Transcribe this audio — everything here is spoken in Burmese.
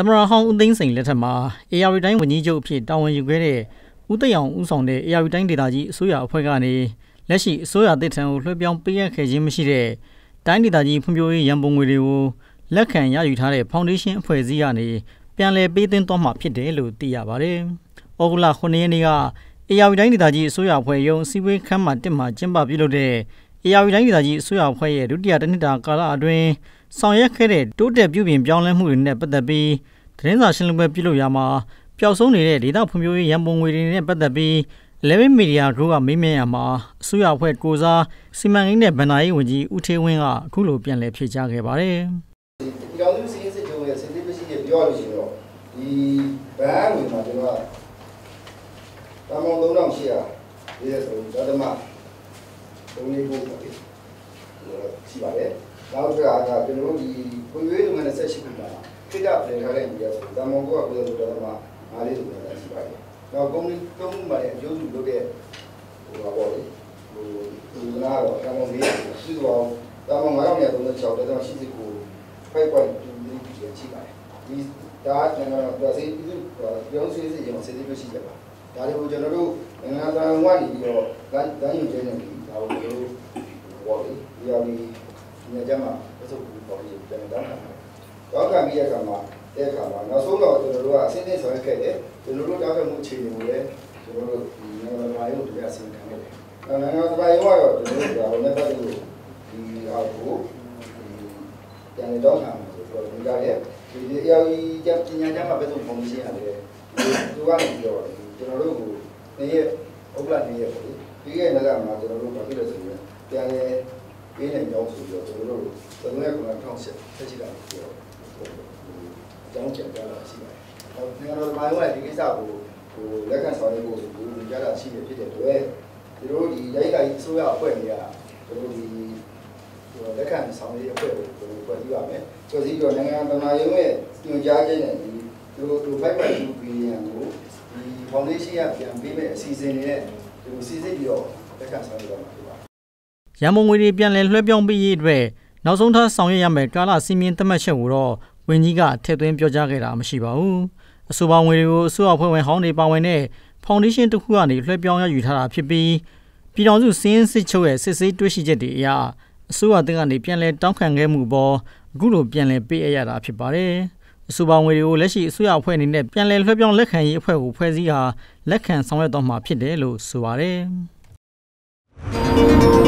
သမရဟောင်းဦးသိန်းစိန်လက်ထက်မှာ AR တိုင်းဝန်ကြီးချုပ်အဖြစ်တာဝန်ယူခဲ့တဲ့ဦးသိအောင်ဦးဆောင်တဲ့ AR တိုင်းဒေသကြီးအစိုးရအဖွဲ့ကနေလက်ရှိအစိုးရတစ်ထံကိုလွှဲပြောင်းပေးရခဲ့ခြင်းမရှိတဲ့တိုင်းဒေသကြီးဖွံ့ဖြိုးရေးရန်ပုံငွေတွေကိုလက်ခံရယူထားတဲ့ဖောင်ဒေးရှင်းအဖွဲ့အစည်းကနေပြန်လည်ပေးသွင်းသွားမှာဖြစ်တယ်လို့သိရပါတယ်။ဩဂုတ်လ9ရက်နေ့က AR တိုင်းဒေသကြီးအစိုးရအဖွဲ့ရုံးစီဝေးခန်းမှာတက်မှာကျင်းပပြုလုပ်တဲ့ AR တိုင်းဒေသကြီးအစိုးရအဖွဲ့ရဲ့ဒုတိယတနှစ်တာကာလအတွင်းဆောင်ရွက်ခဲ့တဲ့တိုးတက်ပြုပြင်ပြောင်းလဲမှုတွေနဲ့ပတ်သက်ပြီးသတင်းစာရှင်းလင်းပွဲပြုလုပ်ရမှာပျောက်ဆုံးနေတဲ့ဒေသဖွံ့ဖြိုးရေးရန်ပုံငွေတွေနဲ့ပတ်သက်ပြီး11 Media Group ကမေးမြန်းရမှာအစိုးရအဖွဲ့ကိုစားစီမံကိန်းနဲ့ဗန္ဒာရေးဝန်ကြီးဦးထေးဝင်းကအခုလိုပြန်လည်ဖြေကြားခဲ့ပါတယ်။ဒီကောင်စုစီးစစ်ချုပ်ရဲ့စစ်စစ်ပစ္စည်းတွေပြောရလို့ရှိရင်တော့ဒီဘန်းဝင်မှာကျွန်တော်ကတာမန်3800ရေးရဆိုတော့ဓမ္မ သုံးလေးကိုပေါ့လေရှိပါတယ်။နောက်တစ်ခါကကျွန်တော်တို့ဒီကိုရွေးလုပ်ငန်း28ခုမှာခိတ္တပြင်ထားတဲ့နေရာဆိုတာမန်ကိုကကိုယ်ဆိုတော့မှအားလေးဆိုတာရှိပါတယ်။နောက်ကုမ္ပဏီသုံးခုမှာလည်းအကျိုးပြုလုပ်တဲ့ဟိုပါပေါ့လေဟိုဒီနာတော့ကမ္ဘာကြီးစုစုအောင်တာမန်936တက်တော့ရှိစစ်ကို5.2ဒီရှိပါတယ်။ဒီဒါကျွန်တော်တို့စေပြီးပြောင်းစေးစေးကျွန်တော်စေးစေးပြရှိကြပါဒါတွေကိုကျွန်တော်တို့နိုင်ငံသားဝန်ကနေပြီးတော့ဂန်းဂန်းယူခြင်းနဲ့ ဒီဒါကိုကျွန်တော်တို့ဘော်ဒီဒီအမီညကြမှာအစုပ်ကိုပေါ်ပြီးကျွန်တော်တောင်းတာတောင်းကပြီးတဲ့အခါမှာတဲ့အခါမှာနောက်ဆုံးတော့ကျွန်တော်တို့ကအစင်းစင်းဆောင်ရွက်ခဲ့တယ်ကျွန်တော်တို့တောင်းတဲ့မှုအခြေအနေကိုလည်းကျွန်တော်တို့ဒီနိုင်ငံသားရုံးတွေအစီအစဉ်ခံခဲ့တယ်နိုင်ငံသားရုံးကတော့ကျွန်တော်တို့ဒါကိုလည်းပတ်သက်လို့ဒီအောက်ကိုပြန်တောင်းတာဆိုတော့ဒီကလည်းဒီအရာကြီးကြပညာကျမ်းမှာပဲဆိုပုံရှင်းရတယ်သူကနေပြောကျွန်တော်တို့ကိုနေ့ရက်ဥပလာနေ့ရက်ပေါ့လေ ပြီးခဲ့တဲ့လမှာကျွန်တော်တို့ဘာဖြစ်လဲဆိုရင်ပြန်လဲပေးနေကြောင်းဆိုပြီးတော့ကျွန်တော်တို့သုံးရက်ကုလားထောင်းဆက်ဆက်ရှိတာပြောအကြောင်းပြန်ကြတာရှိပါတယ်။ဟောနိုင်ငံတော်ဘာလို့လဲဒီကိစ္စကိုဟိုလက်ခံဆောင်ရွက်ဖို့ဆိုပြီးကြတာရှိရဖြစ်တဲ့အတွက်ဒီလိုဒီရိုက်ကိုင်အစိုးရအဖွဲ့တွေကတို့ဒီလက်ခံဆောင်ရွက်အဖွဲ့ကိုဖွဲ့စည်းပါမယ်။ဖွဲ့စည်းတော့နိုင်ငံတော်နာရုံးရဲ့ညွှန်ကြားချက်နဲ့ဒီတို့တို့5.2ဘီလီယံကိုဒီဖောင်ဒေးရှင်းကပြန်ပေးမဲ့အစီအစဉ်တွေနဲ့ ဒီလိုစီစစ်ပြီးတော့လက်ခံဆောင်ရွက်ပါမှာဖြစ်ပါတယ်။ရန်ပုံငွေတွေပြန်လည်လွှဲပြောင်းပေးရေးအတွက်နောက်ဆုံးထားဆောင်ရွက်ရမယ့်ကာလစီမင်းသတ်မှတ်ချက်ကိုတော့ဝန်ကြီးကထည့်သွင်းပြောကြားခဲ့တာမရှိပါဘူး။အဆိုပါငွေတွေကိုအစိုးရဖွဲ့ဝင်ဟောင်းတွေပါဝင်တဲ့ဖောင်ဒေးရှင်းတစ်ခုကနေလွှဲပြောင်းရယူထားတာဖြစ်ပြီးပြည်ထောင်စုစည်းရင်းစစ်ချုပ်ရဲ့စစ်ဆေးတွေ့ရှိချက်တွေအရအစိုးရတပ်ကနေပြန်လည်တောင်းခံခဲ့မှုပေါ်အခုလိုပြန်လည်ပေးအပ်ရတာဖြစ်ပါတယ်။ အဆိုပါငွေတွေကိုလက်ရှိအစိုးရအဖွဲ့အနေနဲ့ပြန်လည်လွှဲပြောင်းလက်ခံရေးအဖွဲ့ကိုဖွဲ့စည်းဟာလက်ခံဆောင်ရွက်တော့မှာဖြစ်တယ်လို့ဆိုပါတယ်။